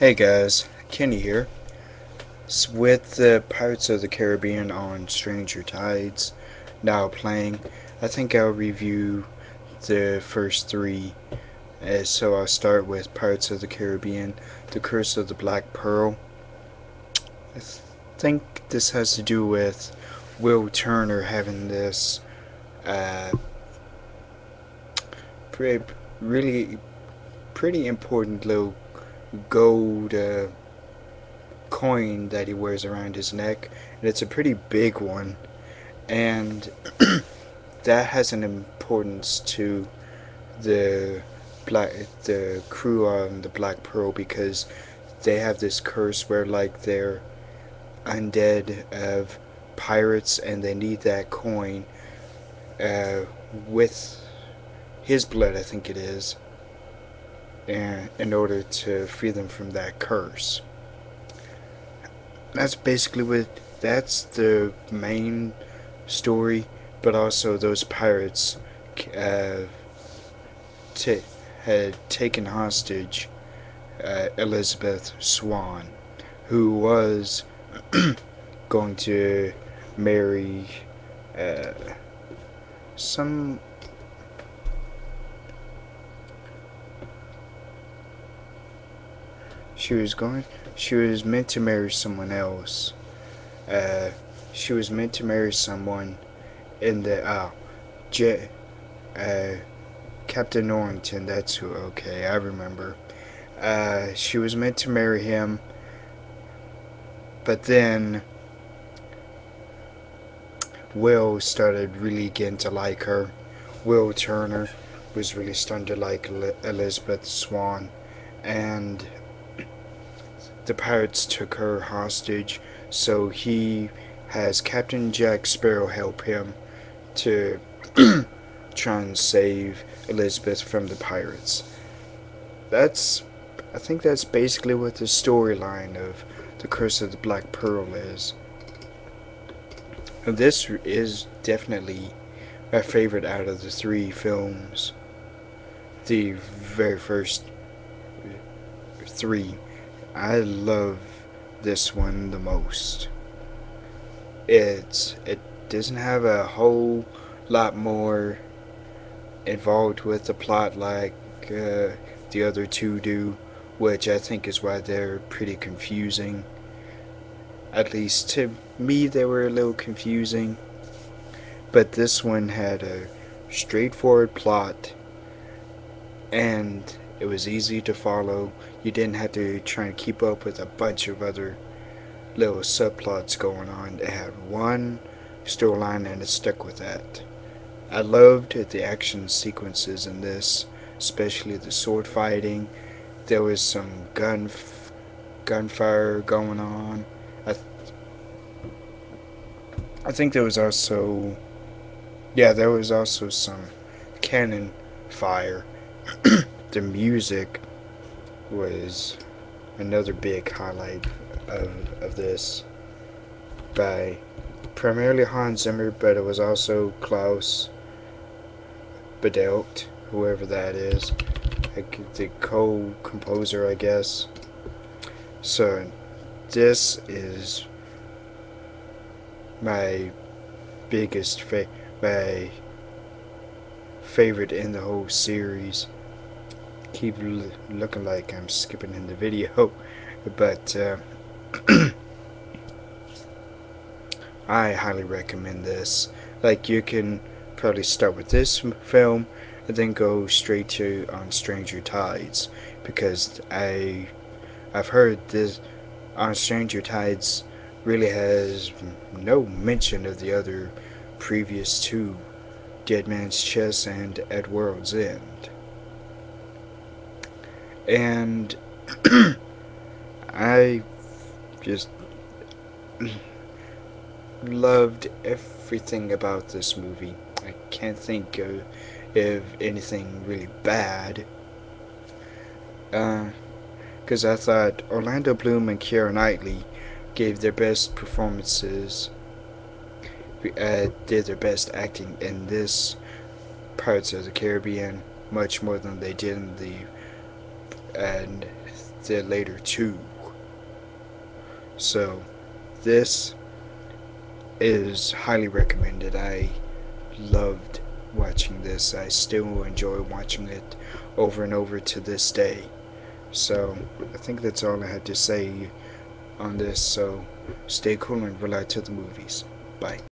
Hey guys, Kenny here. With the Pirates of the Caribbean on Stranger Tides now playing, I think I'll review the first three. Uh, so I'll start with Pirates of the Caribbean, The Curse of the Black Pearl. I th- think this has to do with Will Turner having this uh, pre- really pretty important little gold uh, coin that he wears around his neck, and it's a pretty big one, and that has an importance to the black the crew on the Black Pearl because they have this curse where like they're undead of pirates and they need that coin uh, with his blood, I think it is and in order to free them from that curse. That's basically what that's the main story, but also those pirates uh, had taken hostage uh, Elizabeth Swann, who was going to marry uh, some she was going she was meant to marry someone else. Uh she was meant to marry someone in the uh jet uh captain norrington that's who okay i remember. Uh she was meant to marry him but then will started really getting to like her. Will turner was really starting to like elizabeth swann and the pirates took her hostage, so he has Captain Jack Sparrow help him to try and save Elizabeth from the pirates. That's, I think that's basically what the storyline of The Curse of the Black Pearl is. This is definitely my favorite out of the three films. The very first three I love this one the most. It's it doesn't have a whole lot more involved with the plot like uh, the other two do, which I think is why they're pretty confusing. At least to me, they were a little confusing. But this one had a straightforward plot and it was easy to follow. You didn't have to try and keep up with a bunch of other little subplots going on. It had one storyline and it stuck with that. I loved the action sequences in this, especially the sword fighting. There was some gun gunfire going on. I th- I think there was also yeah, there was also some cannon fire. the music was another big highlight of, of this by primarily Hans Zimmer, but it was also Klaus Badelt, whoever that is, the co-composer, I guess. So this is my biggest fa- my favorite in the whole series keep looking like I'm skipping in the video, but uh, I highly recommend this. Like you can probably start with this film and then go straight to on Stranger Tides because I I've heard this on Stranger Tides really has no mention of the other previous two Dead Man's Chest and At World's End and I just loved everything about this movie. I can't think of, of anything really bad. Because uh, I thought Orlando Bloom and Keira Knightley gave their best performances, uh, did their best acting in this Pirates of the Caribbean much more than they did in the and the later two. So, this is highly recommended. I loved watching this. I still enjoy watching it over and over to this day. So, I think that's all I had to say on this. So, stay cool and relax to the movies. Bye.